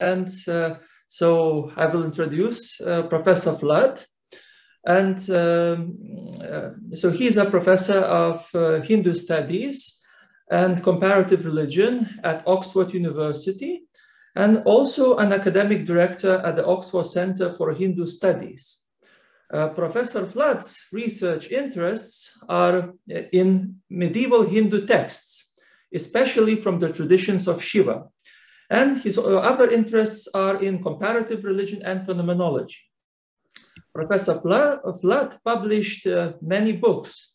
And uh, so I will introduce uh, Professor Flood. And um, uh, so he's a professor of Hindu studies and comparative religion at Oxford University, and also an academic director at the Oxford Center for Hindu Studies. Uh, Professor Flood's research interests are in medieval Hindu texts, especially from the traditions of Shiva. And his other interests are in comparative religion and phenomenology. Professor Flood published uh, many books.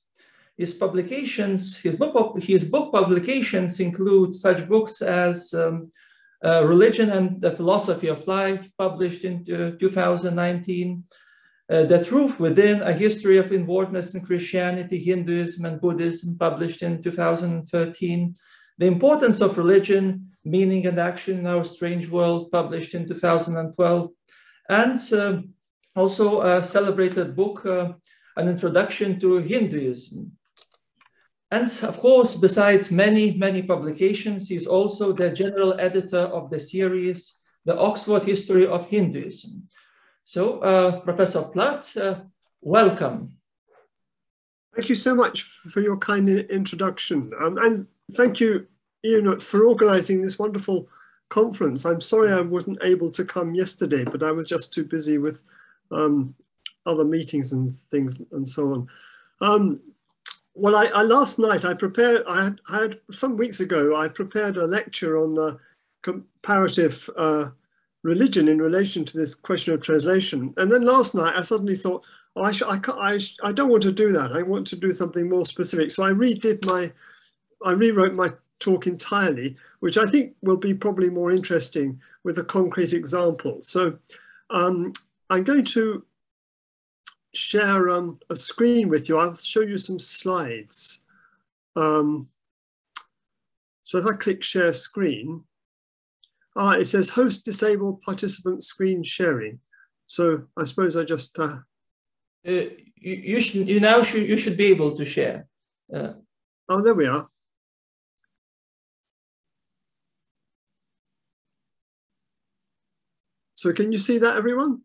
His publications, his book, his book publications include such books as um, uh, Religion and the Philosophy of Life, published in uh, 2019, uh, The Truth Within, A History of Inwardness in Christianity, Hinduism, and Buddhism, published in 2013, The Importance of Religion, Meaning and Action in Our Strange World, published in 2012, and uh, also a celebrated book, uh, An Introduction to Hinduism. And of course, besides many, many publications, he's also the general editor of the series, The Oxford History of Hinduism. So, uh, Professor Platt, uh, welcome. Thank you so much for your kind introduction. Um, and thank you, Ian, for organizing this wonderful conference. I'm sorry I wasn't able to come yesterday, but I was just too busy with um, other meetings and things and so on. Um, well, I, I, last night I prepared. I had, I had, some weeks ago. I prepared a lecture on uh, comparative uh, religion in relation to this question of translation. And then last night I suddenly thought, oh, I, I, I, I don't want to do that. I want to do something more specific. So I redid my, I rewrote my talk entirely, which I think will be probably more interesting with a concrete example. So um, I'm going to share um, a screen with you. I'll show you some slides. Um, so if I click share screen, ah, it says host disabled participant screen sharing. So I suppose I just. Uh, uh, you, you, should you now should you should be able to share. Uh, oh, there we are. So can you see that, everyone?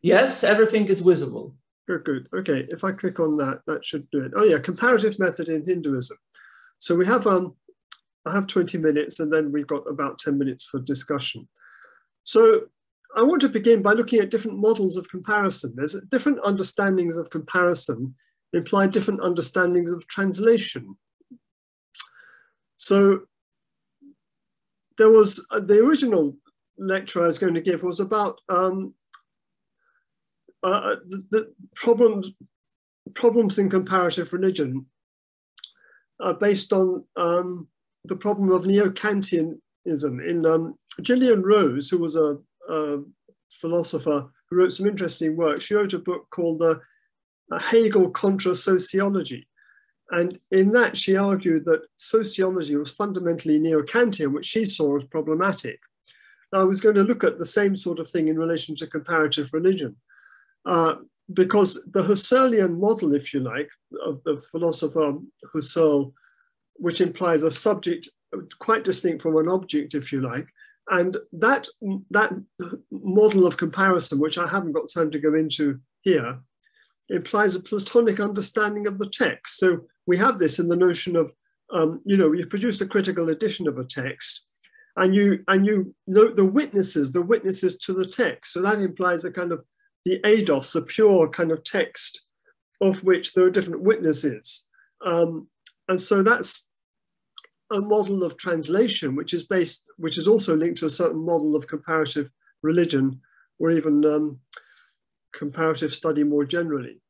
Yes, everything is visible. Good, good. Okay, if I click on that, that should do it. Oh yeah, comparative method in Hinduism. So we have, um, I have 20 minutes and then we've got about 10 minutes for discussion. So I want to begin by looking at different models of comparison. There's different understandings of comparison imply different understandings of translation. So there was uh, the original lecture I was going to give was about um, uh, the, the, problems problems in comparative religion are based on um, the problem of neo-Kantianism. In um, Gillian Rose, who was a, a, philosopher who wrote some interesting work, she wrote a book called uh, Hegel Contra Sociology. And in that, she argued that sociology was fundamentally neo-Kantian, which she saw as problematic. I was going to look at the same sort of thing in relation to comparative religion. Uh, because the Husserlian model, if you like, of the philosopher Husserl, which implies a subject quite distinct from an object, if you like, and that, that model of comparison, which I haven't got time to go into here, implies a Platonic understanding of the text. So we have this in the notion of, um, you know, you produce a critical edition of a text, and you and you note the witnesses, the witnesses to the text. So that implies a kind of the eidos, the pure kind of text of which there are different witnesses. Um, and so that's a model of translation, which is based, which is also linked to a certain model of comparative religion or even um, comparative study more generally.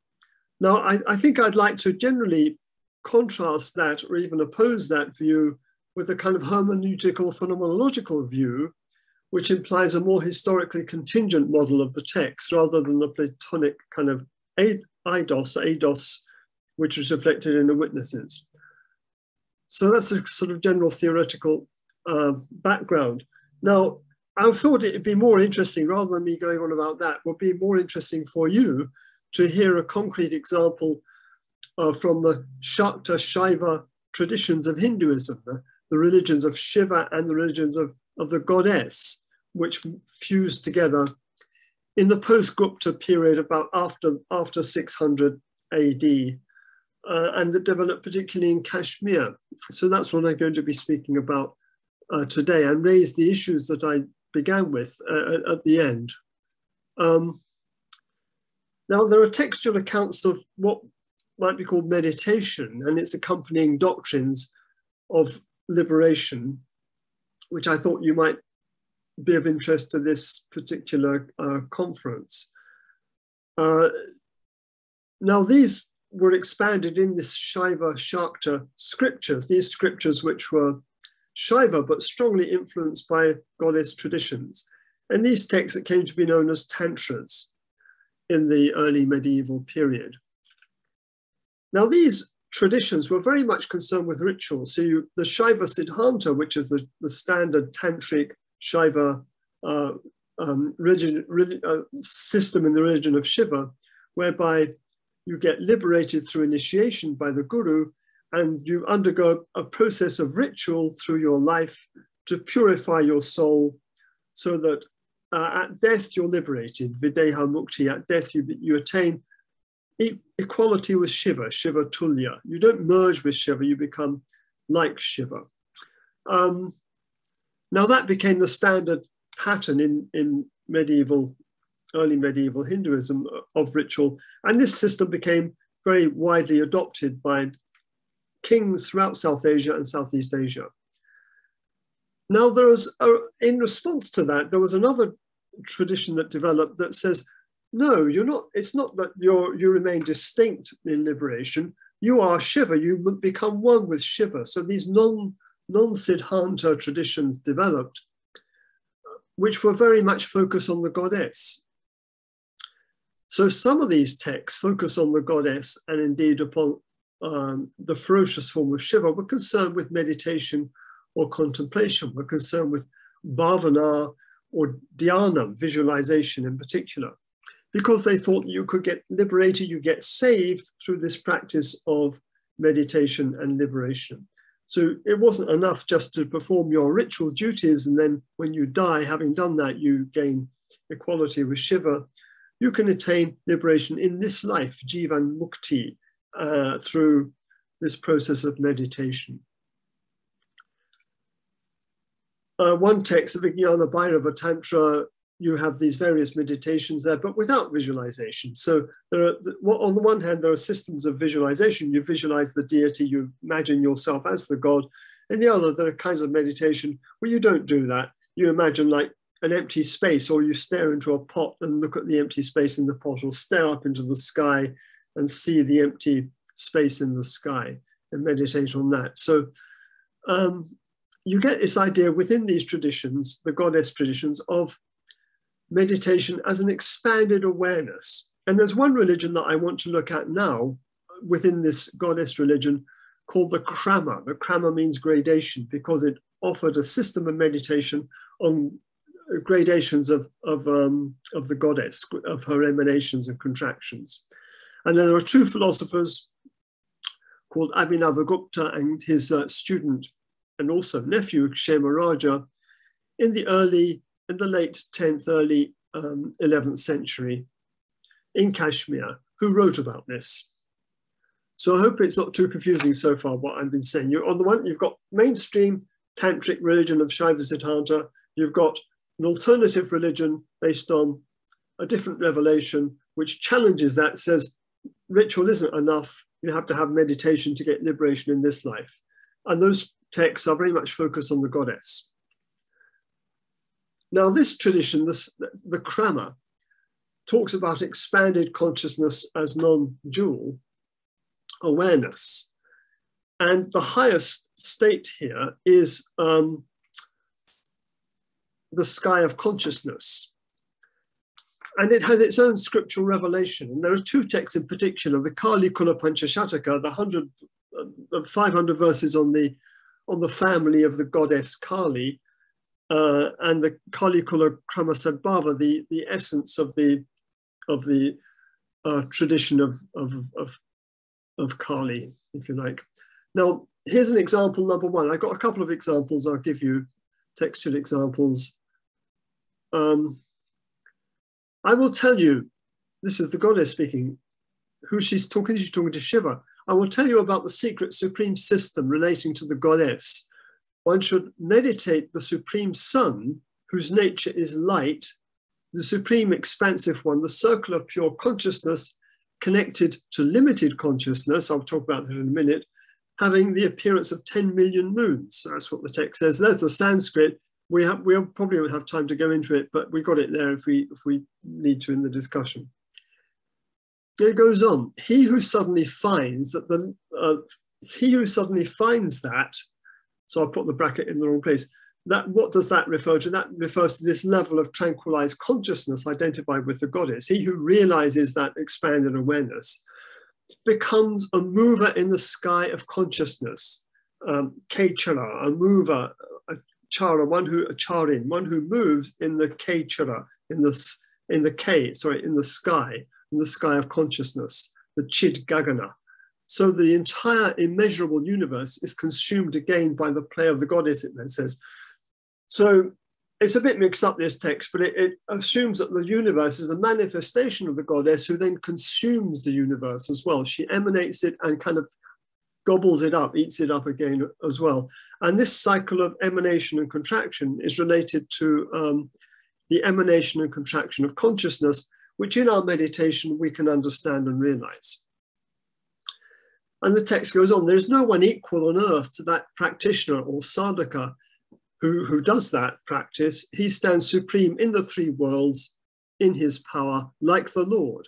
Now, I, I think I'd like to generally contrast that or even oppose that view with a kind of hermeneutical phenomenological view which implies a more historically contingent model of the text rather than the Platonic kind of eidos, eidos, which is reflected in the witnesses. So that's a sort of general theoretical uh, background. Now, I thought it'd be more interesting, rather than me going on about that, would be more interesting for you to hear a concrete example uh, from the Shakta Shaiva traditions of Hinduism, the, the religions of Shiva and the religions of of the goddess, which fused together in the post-Gupta period about after, after 600 AD, uh, and that developed particularly in Kashmir. So that's what I'm going to be speaking about uh, today and raise the issues that I began with uh, at the end. Um, now, there are textual accounts of what might be called meditation and its accompanying doctrines of liberation, which I thought you might be of interest to this particular uh, conference. Uh, now, these were expanded in this Shaiva Shakta scriptures, these scriptures which were Shaiva but strongly influenced by goddess traditions. And these texts that came to be known as Tantras in the early medieval period. Now, these traditions were very much concerned with rituals. So you, the Shaiva Siddhanta, which is the, the standard tantric Shaiva uh, um, religion, uh, system in the religion of Shiva, whereby you get liberated through initiation by the guru and you undergo a process of ritual through your life to purify your soul so that uh, at death you're liberated, videha mukti, at death you, you attain equality with Shiva, Shiva Tulya. You don't merge with Shiva, you become like Shiva. Um, now that became the standard pattern in, in medieval, early medieval Hinduism of ritual. And this system became very widely adopted by kings throughout South Asia and Southeast Asia. Now there was, a, in response to that, there was another tradition that developed that says, no, you're not, it's not that you're, you remain distinct in liberation. You are Shiva, you become one with Shiva. So these non, non-Siddhanta traditions developed, which were very much focused on the goddess. So some of these texts focus on the goddess and indeed upon um, the ferocious form of Shiva. We're concerned with meditation or contemplation. We're concerned with bhavana or dhyana, visualization in particular because they thought you could get liberated, you get saved through this practice of meditation and liberation. So it wasn't enough just to perform your ritual duties and then when you die, having done that, you gain equality with Shiva. You can attain liberation in this life, Jivan Mukti, uh, through this process of meditation. Uh, one text, Vijnana Bhairava Tantra, you have these various meditations there, but without visualization. So there are, on the one hand, there are systems of visualization. You visualize the deity, you imagine yourself as the god. And the other, there are kinds of meditation where you don't do that. You imagine like an empty space, or you stare into a pot and look at the empty space in the pot, or stare up into the sky and see the empty space in the sky and meditate on that. So um, you get this idea within these traditions, the goddess traditions, of meditation as an expanded awareness. And there's one religion that I want to look at now within this goddess religion called the Krama. The Krama means gradation because it offered a system of meditation on gradations of, of, um, of the goddess, of her emanations and contractions. And then there are two philosophers called Abhinavagupta and his uh, student and also nephew, Kshema Raja, in the early in the late 10th, early um, 11th century in Kashmir who wrote about this. So I hope it's not too confusing so far what I've been saying. You're on the one, you've got mainstream tantric religion of Shaiva Siddhanta, you've got an alternative religion based on a different revelation, which challenges that, says ritual isn't enough, you have to have meditation to get liberation in this life. And those texts are very much focused on the goddess. Now, this tradition, this, the Krama, talks about expanded consciousness as non dual awareness. And the highest state here is um, the sky of consciousness. And it has its own scriptural revelation. And there are two texts in particular the Kali Kula Panchashataka, the 100, uh, 500 verses on the, on the family of the goddess Kali, uh, and the Kali Kula Kramasadbhava, the, the essence of the, of the uh, tradition of, of, of, of Kali, if you like. Now, here's an example number one. I've got a couple of examples I'll give you, textual examples. um, I will tell you, this is the goddess speaking, who she's talking to, she's talking to Shiva. I will tell you about the secret supreme system relating to the goddess. One should meditate the supreme sun, whose nature is light, the supreme expansive one, the circle of pure consciousness connected to limited consciousness. I'll talk about that in a minute, having the appearance of 10 million moons. So that's what the text says. There's the Sanskrit we have we probably won't have time to go into it, but we got it there if we if we need to in the discussion. It goes on. He who suddenly finds that the uh, he who suddenly finds that, so I put the bracket in the wrong place. That what does that refer to? That refers to this level of tranquilized consciousness identified with the goddess. He who realizes that expanded awareness becomes a mover in the sky of consciousness, um, Kechara, a mover, a chara, one who a charin, one who moves in the K chara, in the in the K, sorry, in the sky, in the sky of consciousness, the chid gagana. So the entire immeasurable universe is consumed again by the play of the goddess, it then says. So it's a bit mixed up, this text, but it, it, assumes that the universe is a manifestation of the goddess who then consumes the universe as well. She emanates it and kind of gobbles it up, eats it up again as well. And this cycle of emanation and contraction is related to um, the emanation and contraction of consciousness, which in our meditation we can understand and realize. And the text goes on, there's no one equal on earth to that practitioner or sadhaka who, who does that practice. He stands supreme in the three worlds in his power, like the Lord.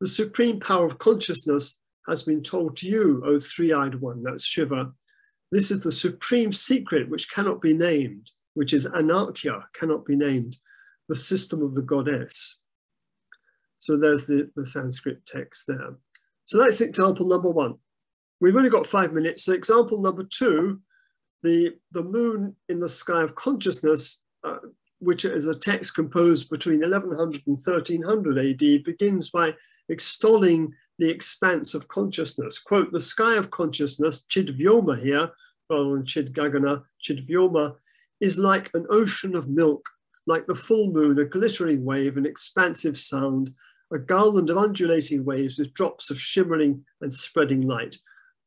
The supreme power of consciousness has been told to you, O three eyed one, that's Shiva. This is the supreme secret which cannot be named, which is Anarkya, cannot be named, the system of the goddess. So there's the, the Sanskrit text there. So that's example number one. We've only got five minutes. So example number two, the, the moon in the sky of consciousness, uh, which is a text composed between 1100 and 1300 AD, begins by extolling the expanse of consciousness. Quote, the sky of consciousness, Chidvyoma here, rather than Chid Gagana, Chidvyoma, is like an ocean of milk, like the full moon, a glittering wave, an expansive sound, a garland of undulating waves with drops of shimmering and spreading light.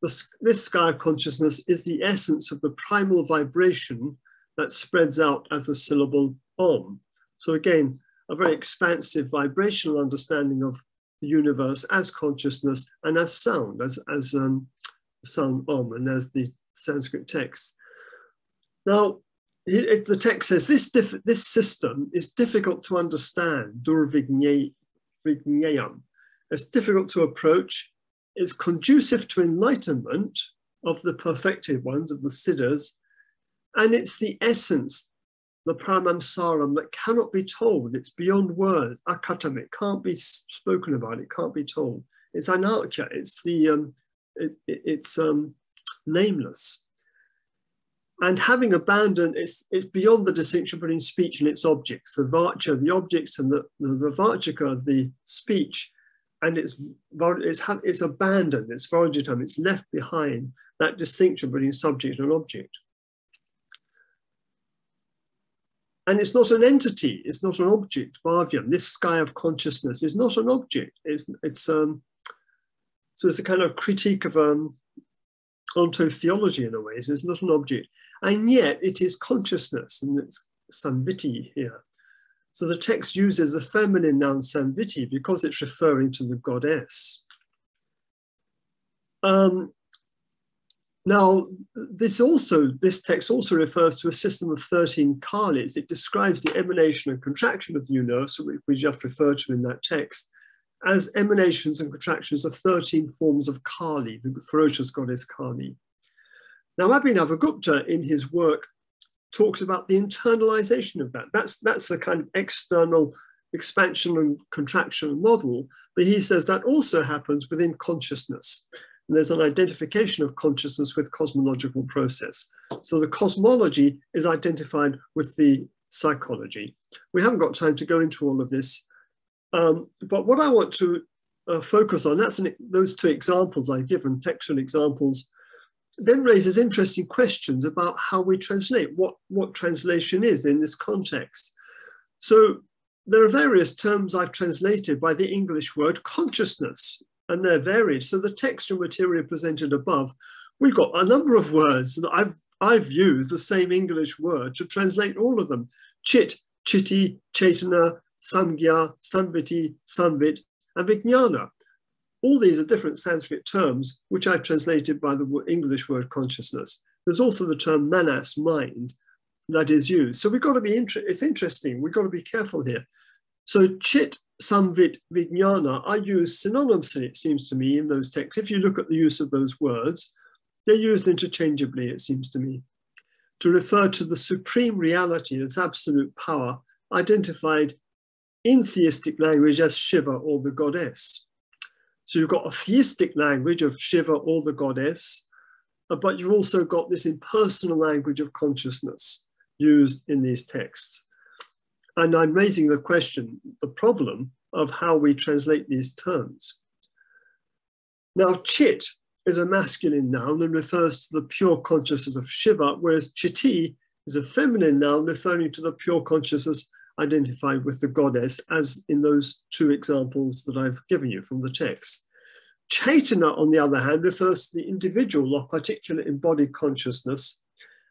This, sky of consciousness is the essence of the primal vibration that spreads out as a syllable om. So again, a very expansive vibrational understanding of the universe as consciousness and as sound, as, as um, sound om, and as the Sanskrit text. Now, it, it, the text says this, this system is difficult to understand, durvigneyam. It's difficult to approach. It's conducive to enlightenment of the perfected ones, of the siddhas, and it's the essence the paramamsaram that cannot be told. It's beyond words, akatam. It can't be spoken about. It can't be told. It's anarkya. It's the um, it, it, it's um, nameless. And having abandoned, it's, it's beyond the distinction between speech and its objects. The varcha, the objects, and the, the, the varchika, the speech, and it's, it's, it's abandoned, it's varjitam, it's left behind that distinction between subject and object. And it's not an entity, it's not an object, Bhavyam. This sky of consciousness is not an object. It's, it's um, so it's a kind of critique of um, ontotheology in a way. So it's not an object. And yet it is consciousness, and it's samviti here. So the text uses the feminine noun samviti because it's referring to the goddess. Um, now, this also, this text also refers to a system of 13 kalis. It describes the emanation and contraction of the universe, which we just referred to in that text, as emanations and contractions of 13 forms of Kali, the ferocious goddess Kali. Now, Abhinavagupta, in his work, talks about the internalization of that. That's, that's a kind of external expansion and contraction model, but he says that also happens within consciousness. And there's an identification of consciousness with cosmological process. So the cosmology is identified with the psychology. We haven't got time to go into all of this, um, but what I want to uh, focus on, that's an, those two examples I've given, textual examples, then raises interesting questions about how we translate, what, what translation is in this context. So there are various terms I've translated by the English word consciousness, and they're varied. So the textual material presented above, we've got a number of words that I've, I've used the same English word to translate all of them. Chit, chitti, chaitana, samgya, samviti, samvit, and vijnana. All these are different Sanskrit terms, which I've translated by the English word consciousness. There's also the term manas, mind, that is used. So we've got to be, inter it's interesting, we've got to be careful here. So chit, samvit, vijnana are used synonymously, it seems to me, in those texts. If you look at the use of those words, they're used interchangeably, it seems to me, to refer to the supreme reality, that's absolute power, identified in theistic language as Shiva or the goddess. So you've got a theistic language of Shiva or the goddess, uh, but you've also got this impersonal language of consciousness used in these texts. And I'm raising the question, the problem of how we translate these terms. Now, chit is a masculine noun and refers to the pure consciousness of Shiva, whereas chitti is a feminine noun referring to the pure consciousness identified with the goddess, as in those two examples that I've given you from the text. Chaitana, on the other hand, refers to the individual or particular embodied consciousness,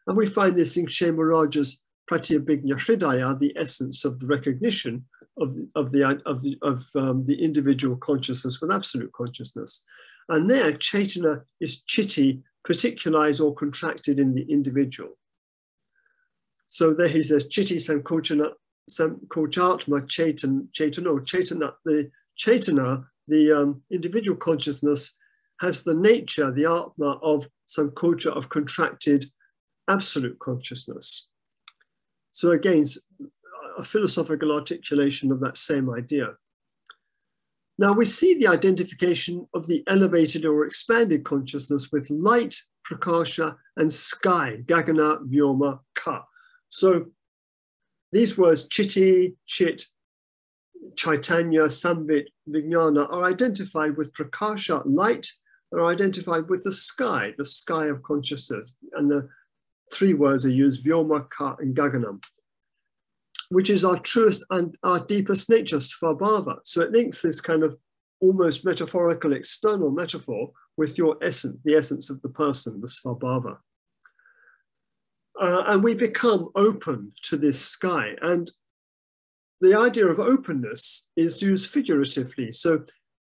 and we find this in Kshemaraja's Pratyabhijna Hridaya, the essence of the recognition of, of, the, of, the, of um, the individual consciousness with absolute consciousness. And there, Chaitana is chitti, particularized or contracted in the individual. So there he says, chitti sankochana Samkochatma Chaitan, or Chaitana, the Chaitana, the um, individual consciousness has the nature, the Atma of Sankocha, of contracted absolute consciousness. So again, a philosophical articulation of that same idea. Now we see the identification of the elevated or expanded consciousness with light, prakasha, and sky, gagana, vyoma, ka. So these words, chitti, chit, chaitanya, samvit, vijnana, are identified with prakasha, light, are identified with the sky, the sky of consciousness. And the three words are used, vyoma, ka, and gaganam, which is our truest and our deepest nature, svabhava. So it links this kind of almost metaphorical external metaphor with your essence, the essence of the person, the svabhava. Uh, and we become open to this sky. And the idea of openness is used figuratively. So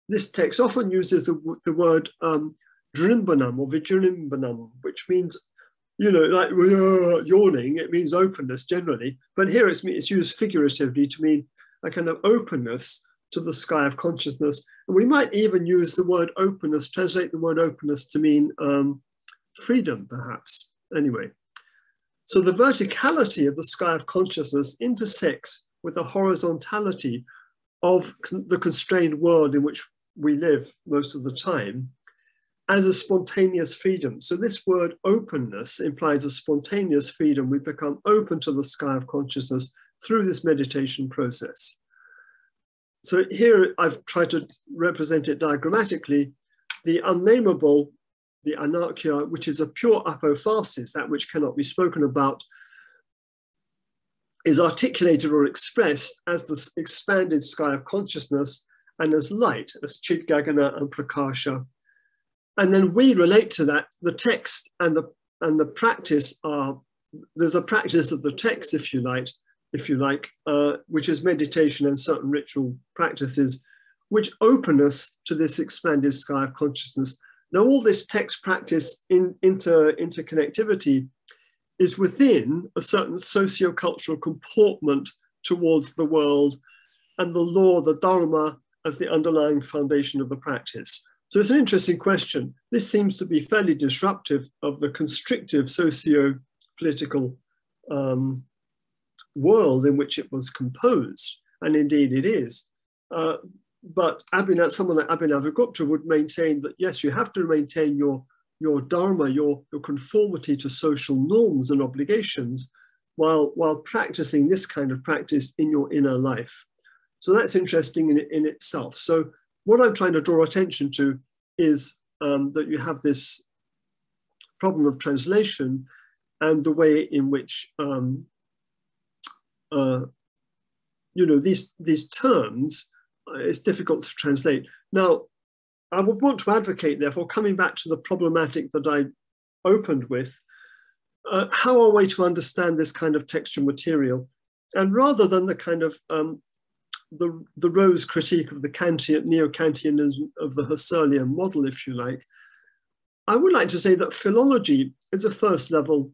this text often uses the, the word um, or vijrimbanam, which means, you know, like yawning, it means openness generally. But here it's, it's used figuratively to mean a kind of openness to the sky of consciousness. And we might even use the word openness, translate the word openness to mean um, freedom, perhaps. Anyway. So the verticality of the sky of consciousness intersects with the horizontality of the constrained world in which we live most of the time as a spontaneous freedom. So this word openness implies a spontaneous freedom. We become open to the sky of consciousness through this meditation process. So here I've tried to represent it diagrammatically. The unnameable the anarchia, which is a pure apophasis, that which cannot be spoken about, is articulated or expressed as the expanded sky of consciousness and as light, as Chit Gagana and Prakasha. And then we relate to that, the text and the and the practice are there's a practice of the text, if you like, if you like, uh, which is meditation and certain ritual practices, which open us to this expanded sky of consciousness now, all this text practice in, inter, interconnectivity is within a certain socio-cultural comportment towards the world and the law, the dharma, as the underlying foundation of the practice. So it's an interesting question. This seems to be fairly disruptive of the constrictive socio-political um, world in which it was composed, and indeed it is. Uh, but Abhinav, someone like Abhinavagupta would maintain that yes, you have to maintain your your dharma, your, your conformity to social norms and obligations, while while practicing this kind of practice in your inner life. So that's interesting in, in itself. So what I'm trying to draw attention to is um, that you have this problem of translation and the way in which um, uh, you know, these, these terms, it's difficult to translate. Now, I would want to advocate, therefore, coming back to the problematic that I opened with, uh, how are we to understand this kind of textual material? And rather than the kind of um, the, the Rose critique of the Kantian, neo-Kantianism of the Husserlian model, if you like, I would like to say that philology is a first level.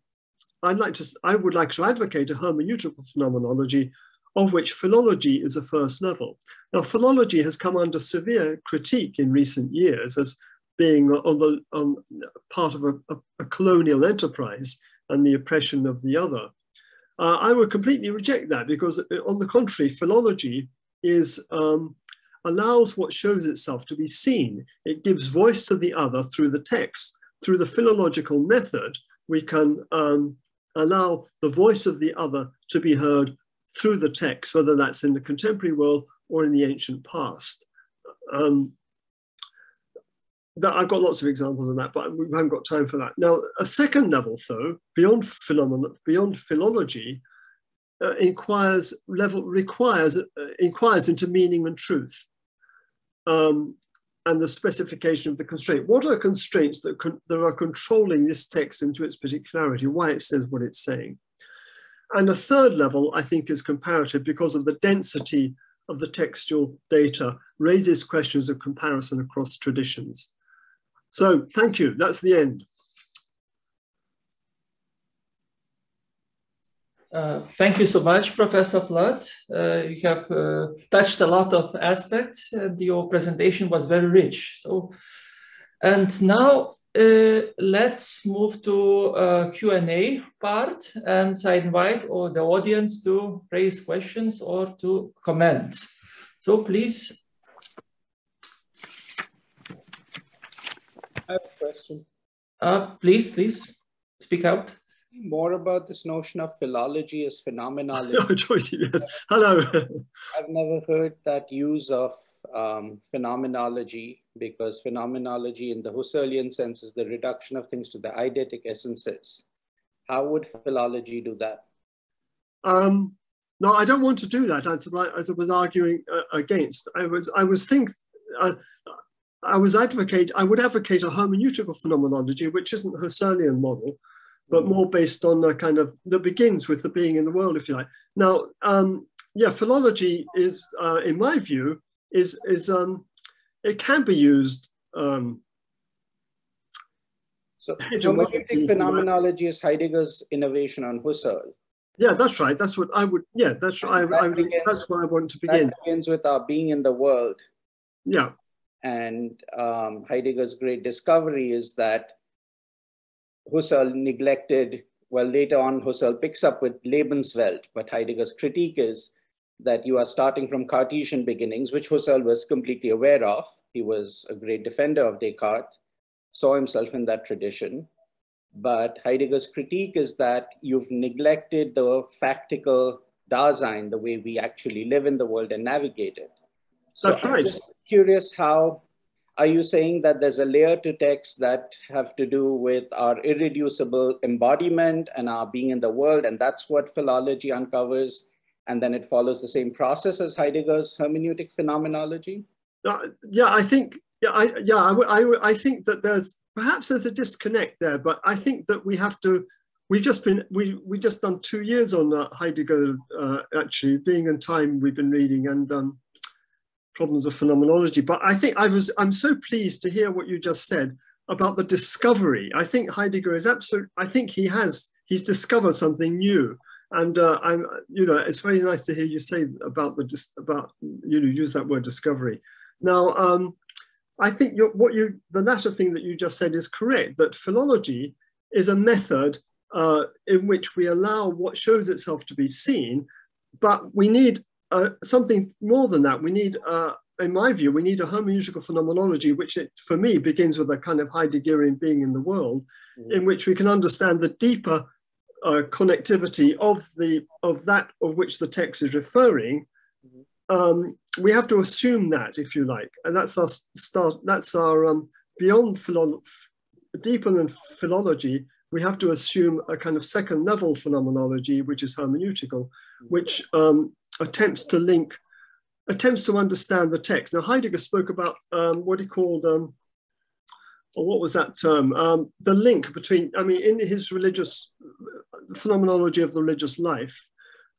I'd like to, I would like to advocate a hermeneutical phenomenology of which philology is a first level. Now, philology has come under severe critique in recent years as being on the on part of a, a, a colonial enterprise and the oppression of the other. Uh, I would completely reject that because, on the contrary, philology is um, allows what shows itself to be seen. It gives voice to the other through the text. Through the philological method, we can um, allow the voice of the other to be heard through the text, whether that's in the contemporary world or in the ancient past. Um, that, I've got lots of examples of that, but we haven't got time for that. Now, a second level, though, beyond phenomena, beyond philology, uh, inquires level requires uh, inquires into meaning and truth, um, and the specification of the constraint. What are constraints that, that are controlling this text into its particularity? Why it says what it's saying? And a third level, I think, is comparative because of the density of the textual data raises questions of comparison across traditions. So thank you, that's the end. Uh, thank you so much, Professor Flood. Uh, you have uh, touched a lot of aspects and your presentation was very rich. So, and now uh, let's move to uh, Q&A part and I invite all the audience to raise questions or to comment. So please. I have a question. Uh, please, please speak out more about this notion of philology as phenomenology. oh, George, yes. Hello. I've never heard that use of um, phenomenology because phenomenology in the Husserlian sense is the reduction of things to the eidetic essences. How would philology do that? Um, no, I don't want to do that. As, as I was arguing uh, against, I was I was think uh, I was advocate I would advocate a hermeneutical phenomenology, which isn't Husserlian model, but more based on a kind of that begins with the being in the world, if you like. Now, um, yeah, philology is, uh, in my view, is is um, it can be used. Um, so, hermeneutic phenomenology is Heidegger's innovation on Husserl. Yeah, that's right. That's what I would. Yeah, that's right. I, I, begins, that's where I want to begin. That begins with our being in the world. Yeah. And um, Heidegger's great discovery is that Husserl neglected, well, later on, Husserl picks up with Lebenswelt, but Heidegger's critique is that you are starting from Cartesian beginnings, which Husserl was completely aware of. He was a great defender of Descartes, saw himself in that tradition. But Heidegger's critique is that you've neglected the factical Dasein, the way we actually live in the world and navigate it. So That's right. I'm curious how are you saying that there's a layer to text that have to do with our irreducible embodiment and our being in the world, and that's what philology uncovers, and then it follows the same process as Heidegger's hermeneutic phenomenology? Uh, yeah, I think yeah, I yeah, I, I, think that there's perhaps there's a disconnect there, but I think that we have to. We've just been we we just done two years on uh, Heidegger uh, actually being and time we've been reading and um, problems of phenomenology. But I think I was, I'm so pleased to hear what you just said about the discovery. I think Heidegger is absolute, I think he has, he's discovered something new. And uh, I'm, you know, it's very nice to hear you say about the, about, you know, use that word discovery. Now, um, I think what you, the latter thing that you just said is correct, that philology is a method uh, in which we allow what shows itself to be seen, but we need uh, something more than that. We need, uh, in my view, we need a hermeneutical phenomenology, which it, for me begins with a kind of Heideggerian being in the world, mm-hmm. in which we can understand the deeper uh, connectivity of the of that of which the text is referring. Mm-hmm. Um, we have to assume that, if you like, and that's our start. That's our um, beyond philo- deeper than philology. We have to assume a kind of second level phenomenology, which is hermeneutical, mm-hmm. which um, attempts to link, attempts to understand the text. Now Heidegger spoke about um, what he called, um, or what was that term? Um, the link between, I mean, in his religious phenomenology of the religious life,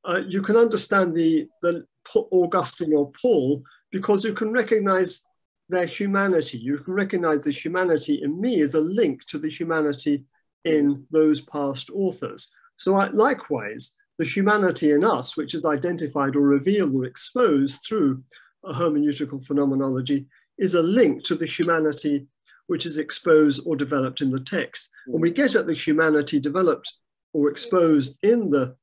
uh, you can understand the, the Augustine or Paul because you can recognize their humanity. You can recognize the humanity in me as a link to the humanity in those past authors. So I, likewise, the humanity in us, which is identified or revealed or exposed through a hermeneutical phenomenology, is a link to the humanity which is exposed or developed in the text. Mm. When we get at the humanity developed or exposed in the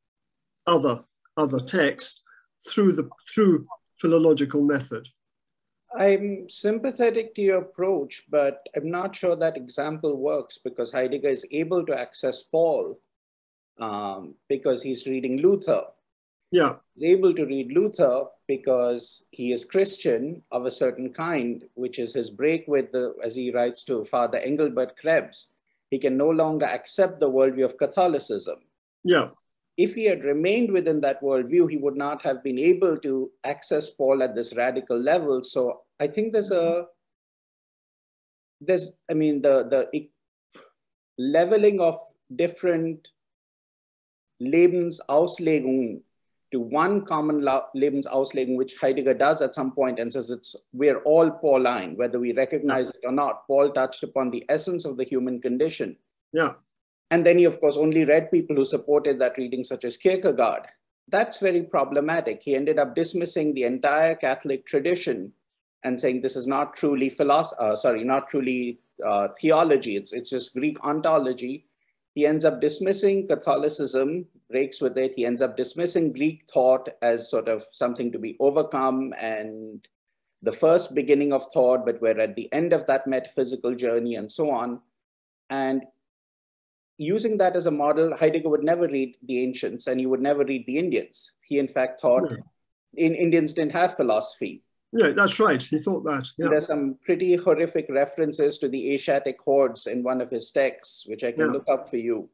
other, other text through the through philological method. I'm sympathetic to your approach, but I'm not sure that example works because Heidegger is able to access Paul um, because he's reading Luther. Yeah. He's able to read Luther because he is Christian of a certain kind, which is his break with the, as he writes to Father Engelbert Krebs, he can no longer accept the worldview of Catholicism. Yeah if he had remained within that worldview, he would not have been able to access Paul at this radical level. So I think there's a there's I mean the the leveling of different Lebensauslegung to one common Lebensauslegung, which Heidegger does at some point and says it's we're all Pauline, whether we recognize it or not. Paul touched upon the essence of the human condition. Yeah. And then he, of course, only read people who supported that reading, such as Kierkegaard. That's very problematic. He ended up dismissing the entire Catholic tradition and saying this is not truly philosophy, uh, sorry, not truly uh, theology. It's, it's just Greek ontology. He ends up dismissing Catholicism, breaks with it. He ends up dismissing Greek thought as sort of something to be overcome and the first beginning of thought, but we're at the end of that metaphysical journey and so on. And using that as a model, Heidegger would never read the ancients and he would never read the Indians. He, in fact, thought hmm. in Indians didn't have philosophy. Yeah, that's right. He thought that. Yeah. There's some pretty horrific references to the Asiatic hordes in one of his texts, which I can yeah. look up for you.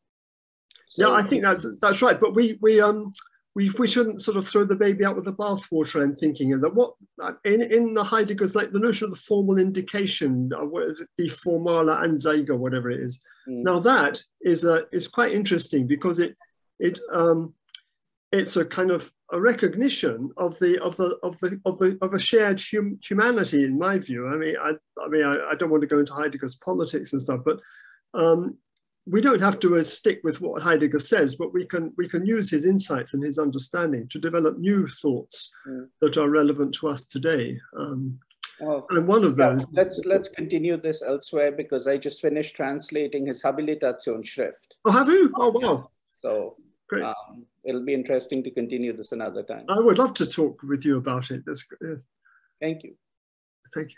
So, yeah, I think that's that's right. But we we um we we shouldn't sort of throw the baby out with the bathwater. I'm thinking, and that what in in the Heidegger's like the notion of the formal indication, uh, what is it, the formale Anzeige, whatever it is. Mm. Now that is a is quite interesting because it it um it's a kind of a recognition of the of the of the of the of a shared hum, humanity in my view. I mean, I I mean I, I don't want to go into Heidegger's politics and stuff, but um, we don't have to uh, stick with what Heidegger says, but we can we can use his insights and his understanding to develop new thoughts mm. that are relevant to us today. Um, well, and one of those. Yeah, let's let's continue this elsewhere because I just finished translating his Habilitationsschrift. Oh, have you? Oh, wow. So Great. Um, it'll be interesting to continue this another time. I would love to talk with you about it. That's, uh, Thank you. Thank you.